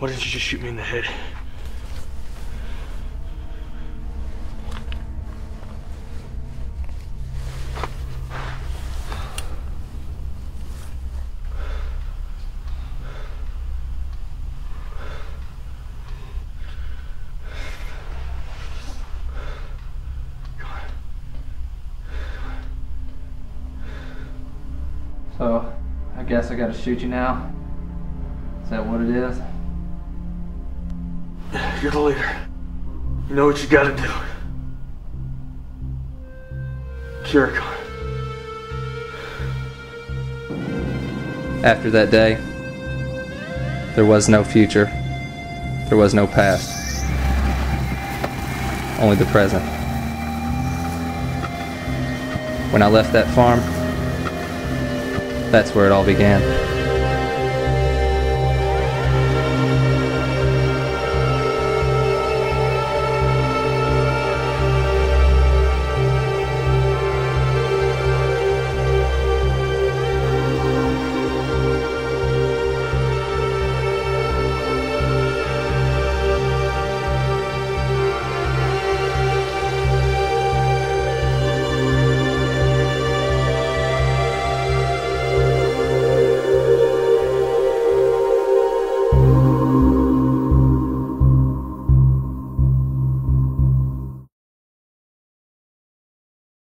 Why didn't you just shoot me in the head? So, I guess I gotta shoot you now? Is that what it is? You're the leader. You know what you gotta do. Kera Conn. After that day, there was no future. There was no past. Only the present. When I left that farm, that's where it all began.